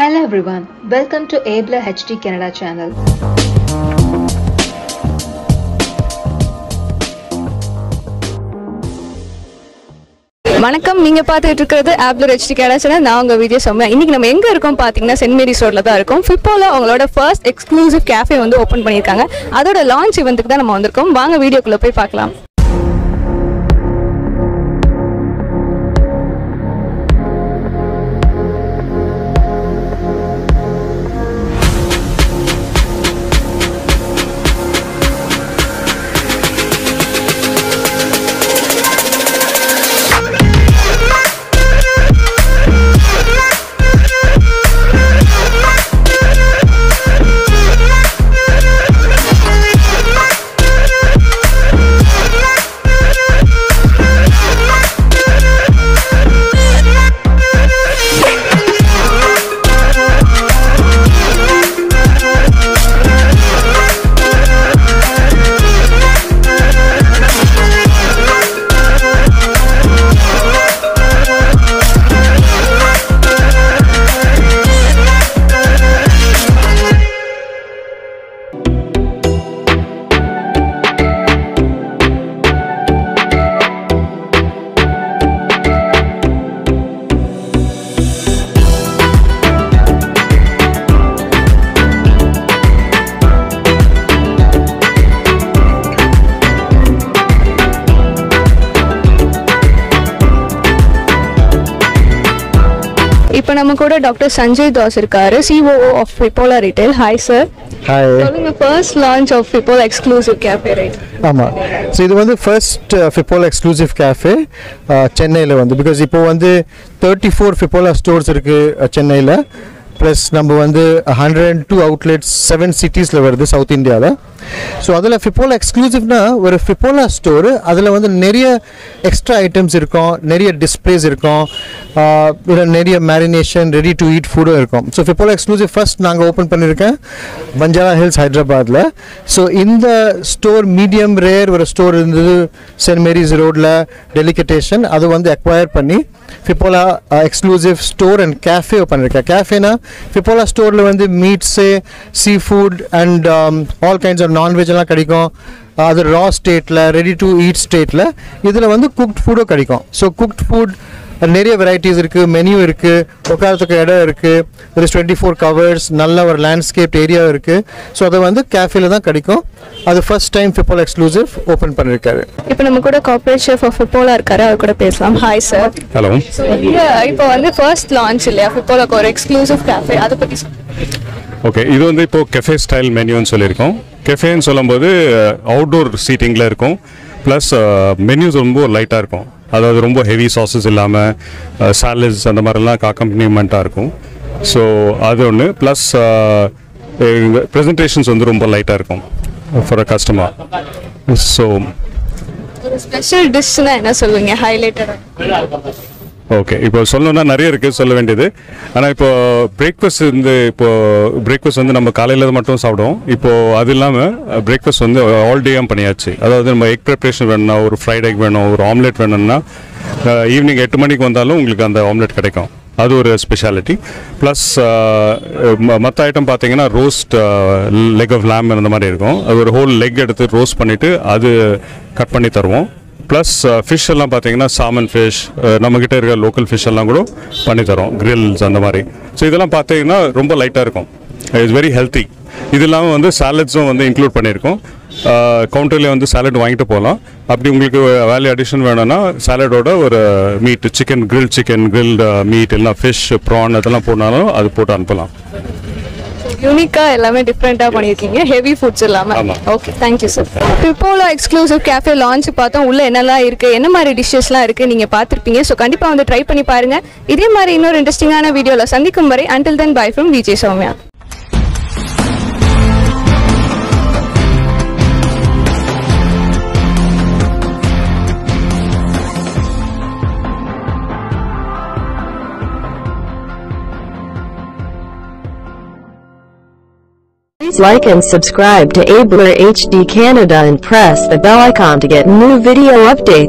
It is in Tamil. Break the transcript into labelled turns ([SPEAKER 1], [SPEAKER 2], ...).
[SPEAKER 1] Hello everyone, welcome to Abler HD Canada channel.
[SPEAKER 2] வணக்கம் நீங்க பார்த்துட்டு இருக்கிறது ஆப்லர் ஹெச்டி கேடாச்சன நான் உங்க வீடியோ சொன்னேன் இன்னைக்கு நம்ம எங்க இருக்கோம் பாத்தீங்கன்னா சென்ட் மேரிஸ் ரோட்டில் தான் இருக்கும். ஃபிப்போவில் அவங்களோட ஃபர்ஸ்ட் எக்ஸ்க்ளூசிவ் கேஃபே வந்து ஓப்பன் பண்ணியிருக்காங்க. அதோட லான்ச் இவந்துக்கு தான் நம்ம வந்திருக்கோம். வாங்க வீடியோக்குள்ள போய் பார்க்கலாம். இப்போ நம்ம கூட டாக்டர் சஞ்சய் தாஸ் இருக்காரு COO of Fipola retail hi sir
[SPEAKER 3] hi
[SPEAKER 2] சொல்லுங்க first launch of Fipola exclusive cafe right
[SPEAKER 3] ஆமாம் ஸோ இது வந்து ஃபர்ஸ்ட் ஃபிப்போலா எக்ஸ்க்ளூசிவ் கேஃபே சென்னையில் வந்து. பிகாஸ் இப்போ வந்து தேர்ட்டி ஃபோர் ஃபிப்போலா ஸ்டோர்ஸ் இருக்குது சென்னையில். ப்ளஸ் நம்ம வந்து hundred and two outlets seven சிட்டிஸில் வருது சவுத் இந்தியாவில் ஸோ அதில் ஃபிப்போலா எக்ஸ்க்ளூசிவ்னா ஒரு ஃபிப்போலா ஸ்டோரு அதில் வந்து நிறைய எக்ஸ்ட்ரா ஐட்டம்ஸ் இருக்கும் நிறைய டிஸ்பிளேஸ் இருக்கும் ஆஹ் நிறைய மேரினேஷன் ரெடி டு ஈட் ஃபுட்டும் இருக்கும். ஸோ ஃபிப்போலா எக்ஸ்க்ளூசிவ் ஃபர்ஸ்ட் நாங்கள் ஓப்பன் பண்ணியிருக்கேன் பஞ்சாரா ஹில்ஸ் ஹைதராபாத்தில் ஸோ இந்த ஸ்டோர் மீடியம் ரேர் ஒரு ஸ்டோர் இருந்தது சென்ட் மேரிஸ் ரோடில் டெலிகேட்டேஷன் அது வந்து அக்வயர் பண்ணி Fipola exclusive store and cafe பண்ணியிருக்கேன் கேஃபேனா ஃபிப்போலா ஸ்டோரில் வந்து meats seafood and all kinds of நான்வெஜ்லாம் கிடைக்கும். அது ரா ஸ்டேட்டில் ரெடி டு ஈட் ஸ்டேட்டில் இதில் வந்து குக்ட் ஃபுட்டும் கிடைக்கும். ஸோ குக்ட் ஃபுட் நிறைய வெரைட்டிஸ் இருக்குது மெனு இருக்குது உட்காரத்துக்கு இடம் இருக்குது ஒரு டுவெண்ட்டி ஃபோர் கவர்ஸ் நல்ல ஒரு லேண்ட்ஸ்கேப் ஏரியா இருக்குது ஸோ அதை வந்து கேஃபேல தான் கிடைக்கும். அது first time Fipola exclusive open பண்ணியிருக்காரு
[SPEAKER 2] இப்போ நம்ம கூட கார்பரேட் ஷெஃப் ஆஃப் ஃபிப்போலா இருக்காரு அவர் கூட பேசலாம். ஹாய் சார்
[SPEAKER 4] ஹலோ
[SPEAKER 2] இப்போ வந்து ஃபர்ஸ்ட் லான்ச் இல்லையா? ஃபிப்போலாக்கு ஒரு எக்ஸ்க்ளூசிவ் கேஃபே அதை பற்றி
[SPEAKER 4] ஓகே இது வந்து இப்போ கெஃபே ஸ்டைல் மெனுன்னு சொல்லியிருக்கோம். கெஃபேன்னு சொல்லும்போது அவுட்டோர் சீட்டிங்கில் இருக்கும். ப்ளஸ் மெனுஸ் ரொம்ப லைட்டாக இருக்கும். அதாவது ரொம்ப ஹெவி சாசஸ் இல்லாமல் சாலட்ஸ் அந்த மாதிரிலாம் அக்கம்பனிமெண்ட்டாக இருக்கும். ஸோ அது ஒன்று ப்ளஸ் ப்ரெசன்டேஷன்ஸ் வந்து ரொம்ப லைட்டாக இருக்கும் for a customer so
[SPEAKER 2] special டிஷ்னா என்ன சொல்லுவீங்க? ஹைலைட்டடாக
[SPEAKER 4] ஓகே இப்போ சொல்லணும்னா நிறைய இருக்குது சொல்ல வேண்டியது. ஆனால் இப்போ பிரேக்ஃபாஸ்ட் வந்து இப்போது பிரேக்ஃபாஸ்ட் வந்து நம்ம காலையில் மட்டும் சாப்பிடுவோம். இப்போது அது இல்லாமல் பிரேக்ஃபாஸ்ட் வந்து ஆல் டேயும் பண்ணியாச்சு. அதாவது நம்ம எக் ப்ரிப்ரேஷன் வேணும்னா ஒரு ஃப்ரைட் எக் வேணும் ஒரு ஆம்லெட் வேணும்னா ஈவினிங் எட்டு மணிக்கு வந்தாலும் உங்களுக்கு அந்த ஆம்லெட் கிடைக்கும். அது ஒரு ஸ்பெஷாலிட்டி ப்ளஸ் மற்ற ஐட்டம் பார்த்தீங்கன்னா ரோஸ்ட் லெக் ஆஃப் லேம் அந்த மாதிரி இருக்கும். அது ஒரு ஹோல் லெக் எடுத்து ரோஸ்ட் பண்ணிவிட்டு அது கட் பண்ணி தருவோம். ப்ளஸ் ஃபிஷ் uh, எல்லாம் பார்த்தீங்கன்னா சாமன் ஃபிஷ் uh, நம்மக்கிட்ட இருக்க லோக்கல் ஃபிஷ் எல்லாம் கூட பண்ணி தரோம். கிரில்ஸ் அந்த மாதிரி. ஸோ இதெல்லாம் பார்த்தீங்கன்னா ரொம்ப லைட்டாக இருக்கும். இட்ஸ் வெரி ஹெல்த்தி இது இல்லாமல் வந்து சாலட்ஸும் வந்து இன்க்ளூட் பண்ணியிருக்கோம். Uh, கவுண்டர்லேயே வந்து சாலட் வாங்கிட்டு போகலாம். அப்படி உங்களுக்கு வேல்யூ அடிஷன் வேணும்னா சாலடோட ஒரு meat chicken grill chicken grill meat இல்லைனா ஃபிஷ் ப்ரான் அதெல்லாம் போடனாலும் அது போட்டு அனுப்பலாம்.
[SPEAKER 2] யூனிக்கா எல்லாமே டிஃப்ரெண்ட்டாக பண்ணியிருக்கீங்க. ஹெவி ஃபுட்ஸ் இல்லாமல்
[SPEAKER 4] ஆமா.
[SPEAKER 2] Okay thank you sir Fipola exclusive cafe launch பார்த்தோம். உள்ள என்னெல்லாம் இருக்கு? என்ன மாதிரி டிஷ்ஷஸ்லாம் இருக்கு? நீங்க பார்த்துருப்பீங்க. ஸோ கண்டிப்பாக வந்து ட்ரை பண்ணி பாருங்க. இதே மாதிரி இன்னொரு இன்ட்ரெஸ்டிங்கான வீடியோவில் சந்திக்கும் வரை until then bye from Vijay Soumya
[SPEAKER 5] Please like and subscribe to Abler HD Canada and press the bell icon to get new video updates.